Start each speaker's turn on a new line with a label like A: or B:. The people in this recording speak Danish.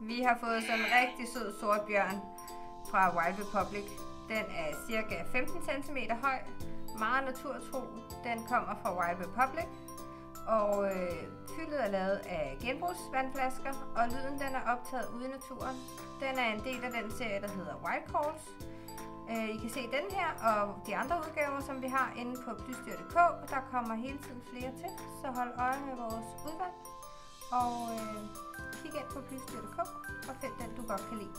A: Vi har fået sådan en rigtig sød sort bjørn fra Wild Republic. Den er cirka 15 cm høj, meget naturtro. Den kommer fra Wild Republic. Og øh, fyldet er lavet af genbrugsvandflasker, og lyden den er optaget ude i naturen. Den er en del af den serie, der hedder Wild Calls. Øh, I kan se den her og de andre udgaver, som vi har inde på plysdyr.dk. Der kommer hele tiden flere til, så hold øje med vores udvalg. Og øh, ind på plysdyr.dk og find den, du godt kan lide.